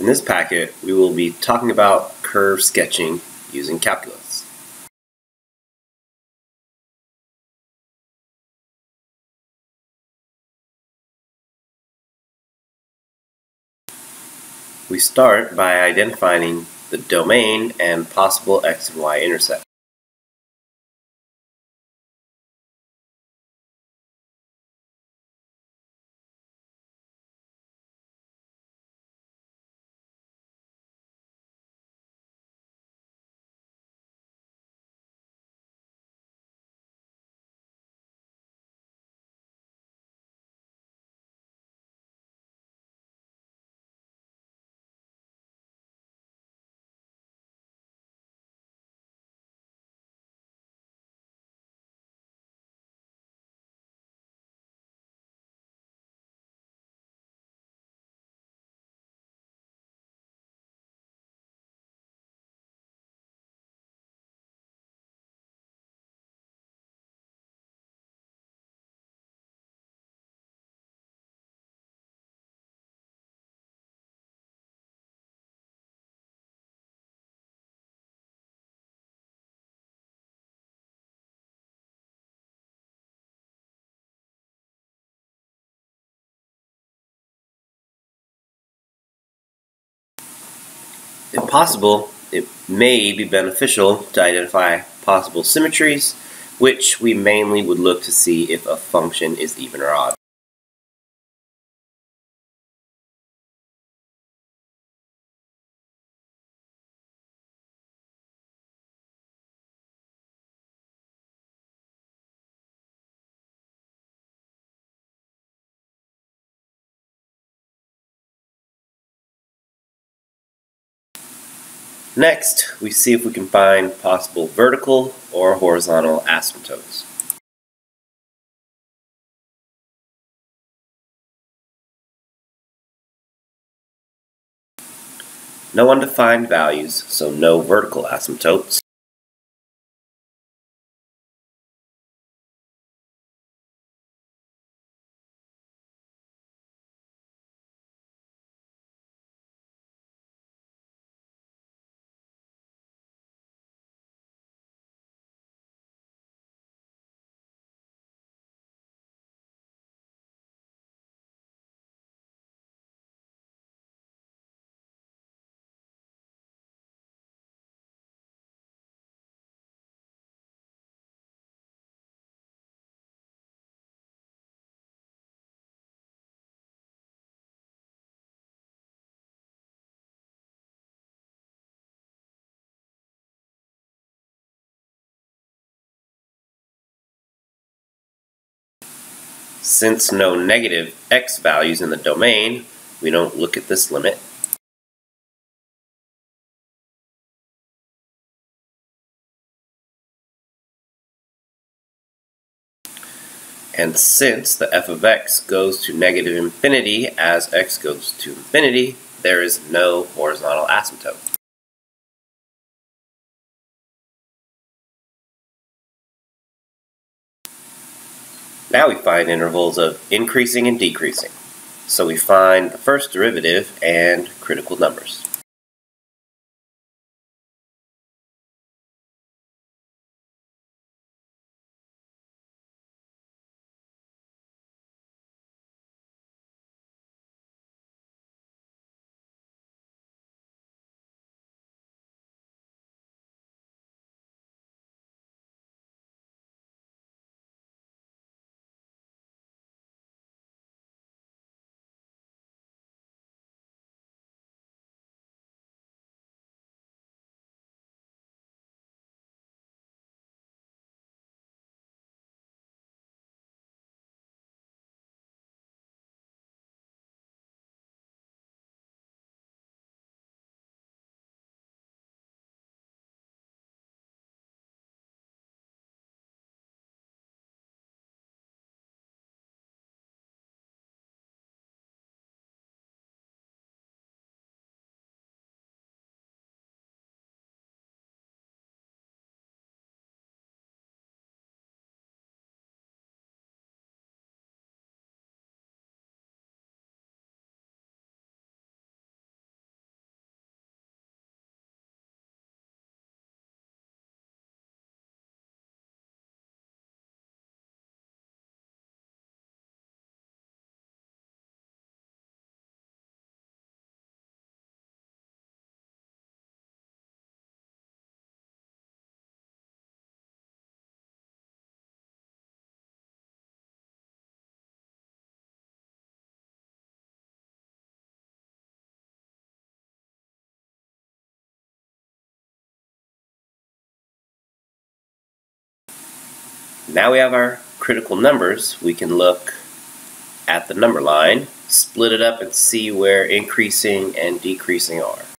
In this packet, we will be talking about curve sketching using calculus. We start by identifying the domain and possible x and y intercepts. If possible, it may be beneficial to identify possible symmetries, which we mainly would look to see if a function is even or odd. Next, we see if we can find possible vertical or horizontal asymptotes. No undefined values, so no vertical asymptotes. Since no negative x values in the domain, we don't look at this limit. And since the f of x goes to negative infinity as x goes to infinity, there is no horizontal asymptote. Now we find intervals of increasing and decreasing. So we find the first derivative and critical numbers. Now we have our critical numbers. We can look at the number line, split it up and see where increasing and decreasing are.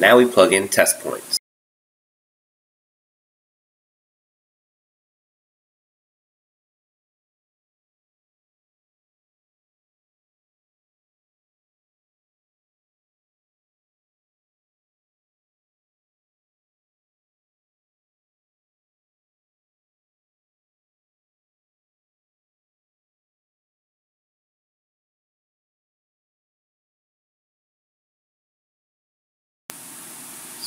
Now we plug in test points.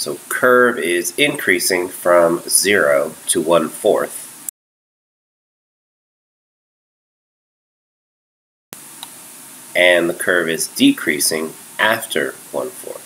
So curve is increasing from 0 to 1 fourth. And the curve is decreasing after 1 fourth.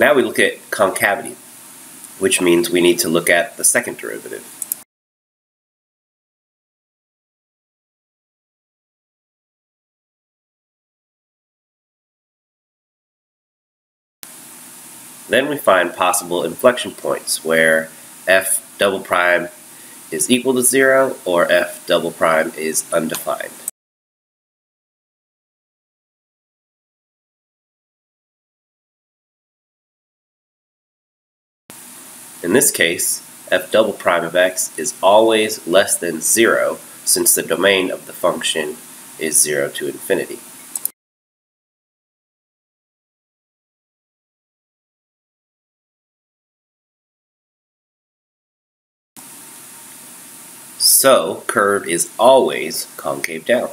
Now we look at concavity, which means we need to look at the second derivative. Then we find possible inflection points where f double prime is equal to zero or f double prime is undefined. In this case, f double prime of x is always less than 0 since the domain of the function is 0 to infinity. So, curve is always concave down.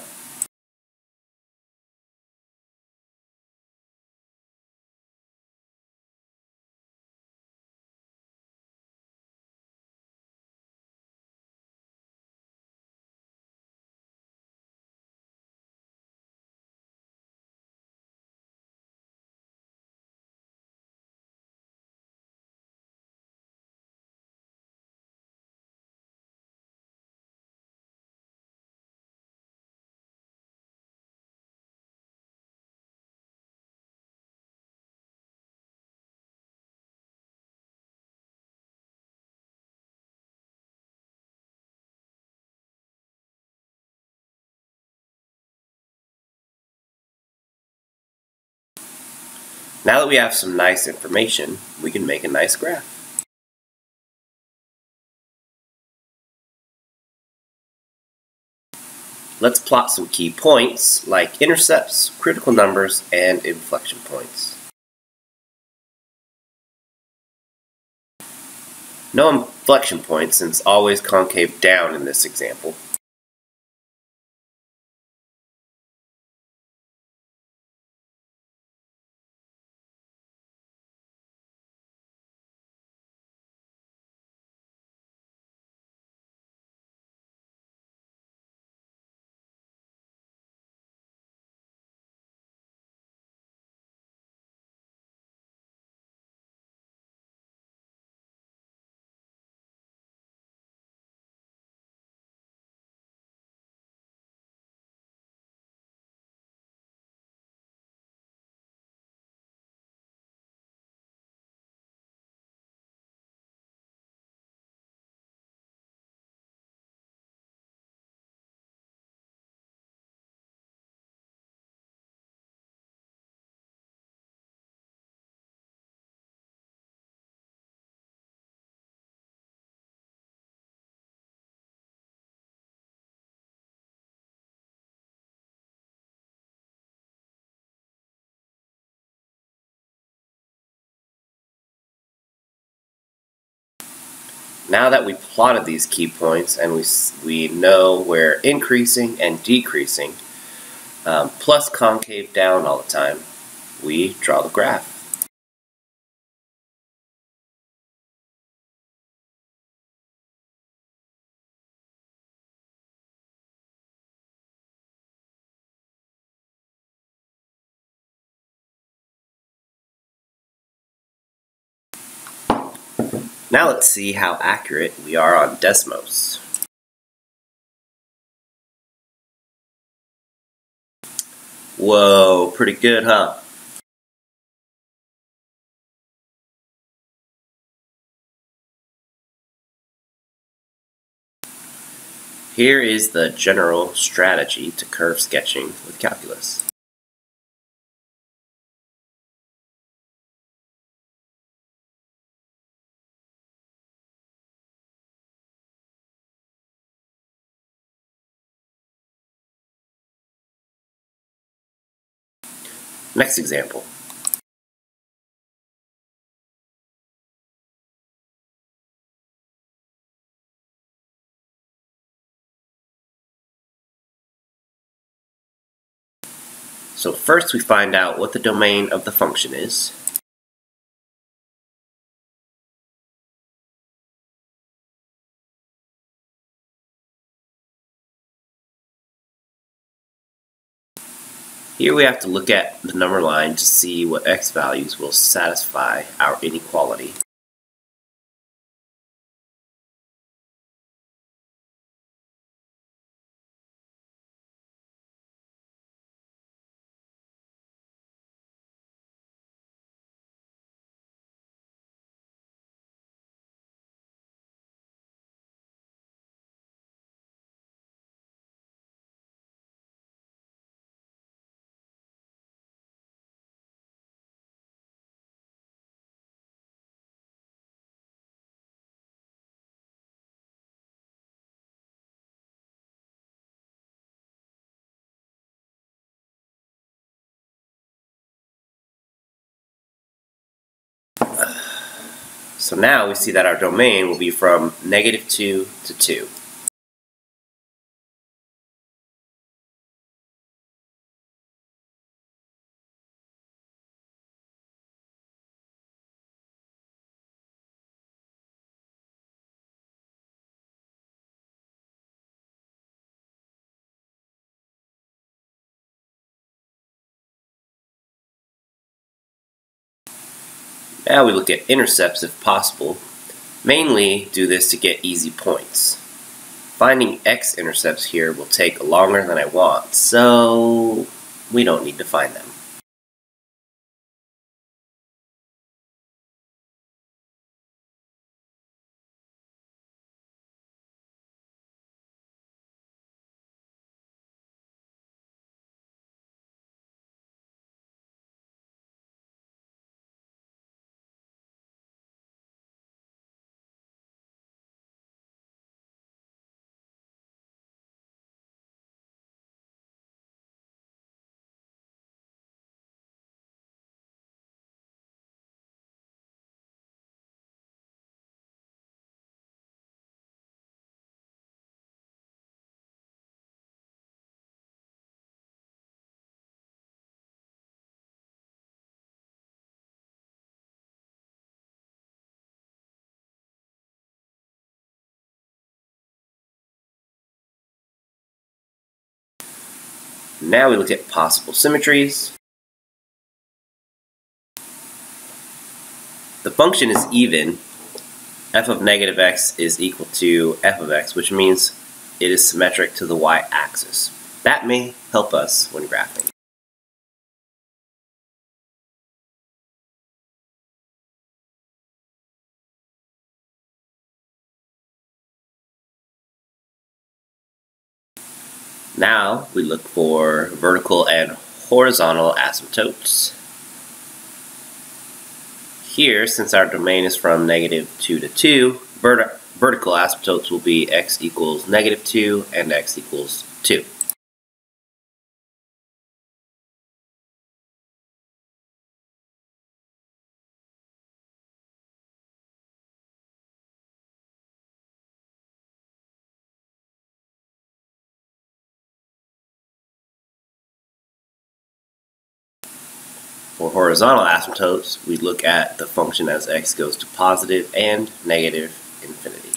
Now that we have some nice information, we can make a nice graph. Let's plot some key points like intercepts, critical numbers, and inflection points. No inflection points since always concave down in this example. Now that we plotted these key points and we, we know we're increasing and decreasing, um, plus concave down all the time, we draw the graph. Now let's see how accurate we are on Desmos. Whoa, pretty good, huh? Here is the general strategy to curve sketching with calculus. Next example. So first we find out what the domain of the function is. Here we have to look at the number line to see what x values will satisfy our inequality. So now we see that our domain will be from negative 2 to 2. Now we look at intercepts if possible. Mainly do this to get easy points. Finding x-intercepts here will take longer than I want, so we don't need to find them. Now we look at possible symmetries. The function is even. f of negative x is equal to f of x, which means it is symmetric to the y-axis. That may help us when graphing. Now we look for vertical and horizontal asymptotes. Here, since our domain is from negative 2 to 2, vert vertical asymptotes will be x equals negative 2 and x equals 2. For horizontal asymptotes, we look at the function as x goes to positive and negative infinity.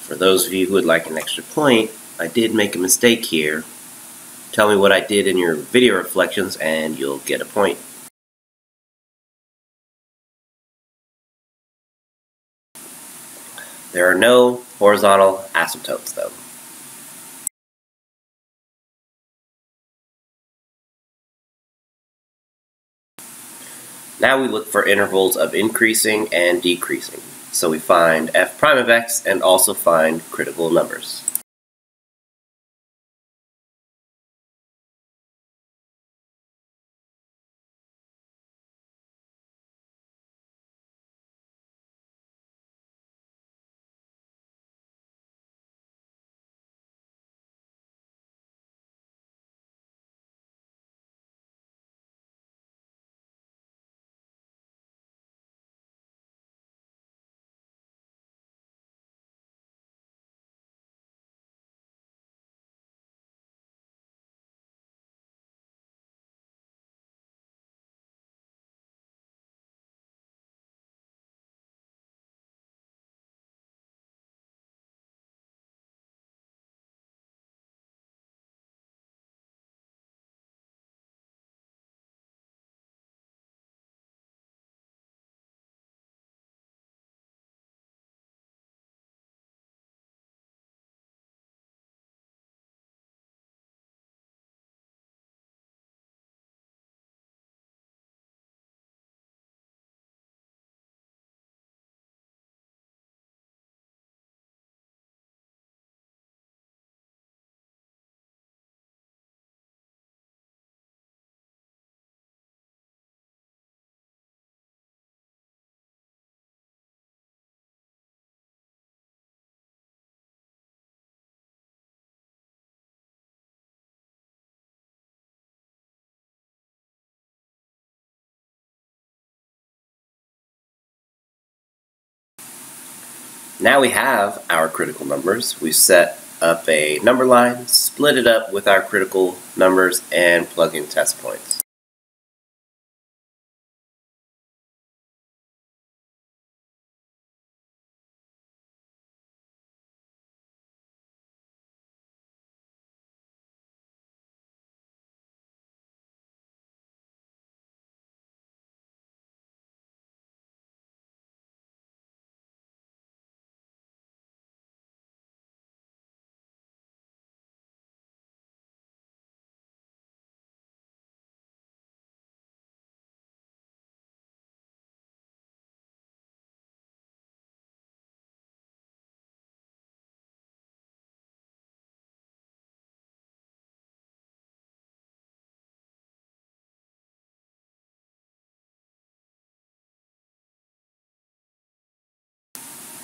For those of you who would like an extra point, I did make a mistake here. Tell me what I did in your video reflections and you'll get a point. There are no horizontal asymptotes though. Now we look for intervals of increasing and decreasing. So we find f prime of x and also find critical numbers. Now we have our critical numbers. We've set up a number line, split it up with our critical numbers, and plug in test points.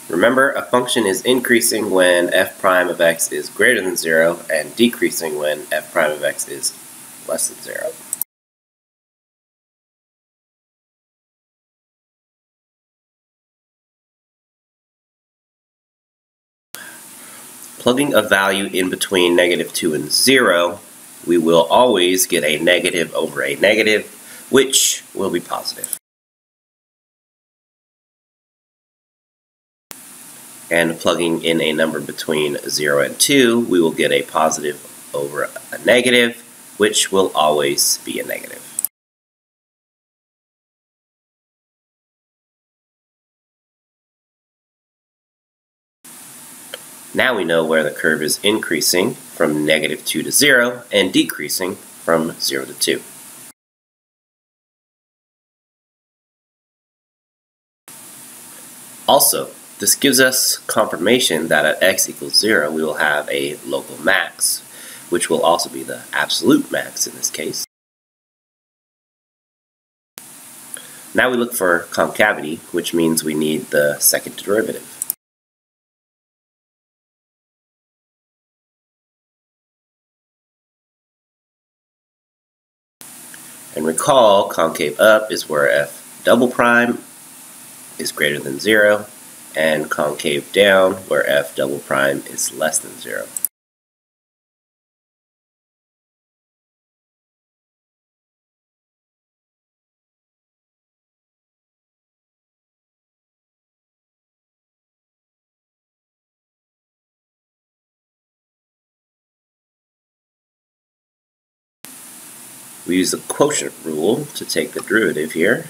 Remember, a function is increasing when f prime of x is greater than 0 and decreasing when f prime of x is less than 0. Plugging a value in between negative 2 and 0, we will always get a negative over a negative, which will be positive. And plugging in a number between 0 and 2, we will get a positive over a negative, which will always be a negative. Now we know where the curve is increasing from negative 2 to 0 and decreasing from 0 to 2. Also, this gives us confirmation that at x equals 0 we will have a local max, which will also be the absolute max in this case. Now we look for concavity, which means we need the second derivative. And recall, concave up is where f double prime is greater than 0, and concave down where f double prime is less than 0. We use the quotient rule to take the derivative here.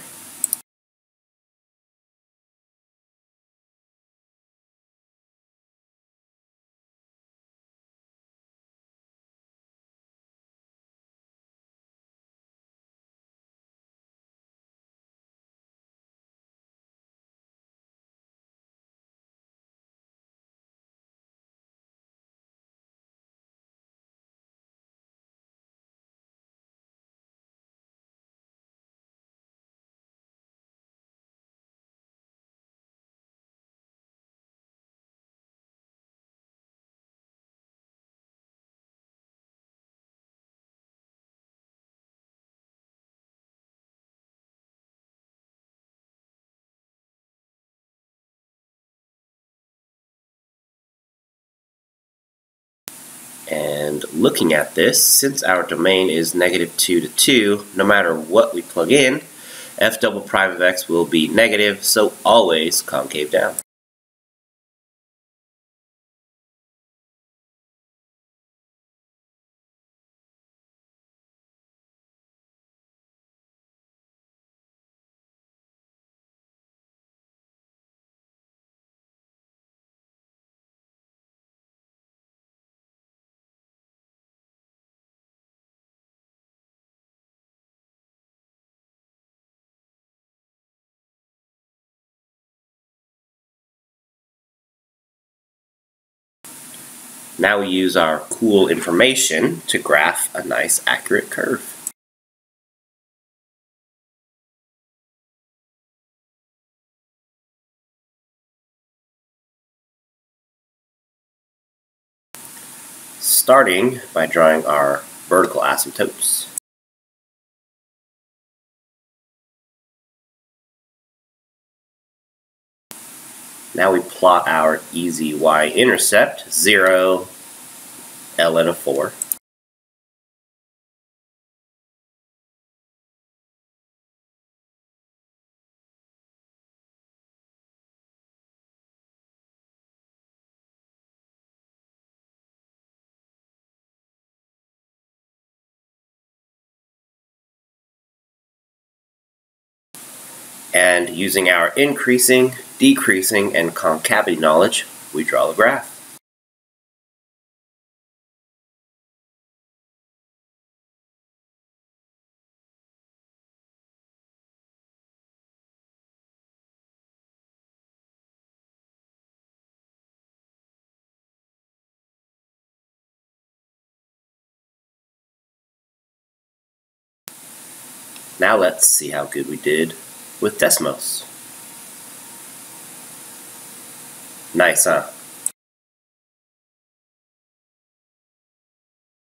And looking at this, since our domain is negative 2 to 2, no matter what we plug in, f double prime of x will be negative, so always concave down. Now we use our cool information to graph a nice accurate curve. Starting by drawing our vertical asymptotes. Now we plot our easy y-intercept, 0, ln of 4. And using our increasing, decreasing, and concavity knowledge, we draw the graph. Now let's see how good we did with Desmos. Nice, huh?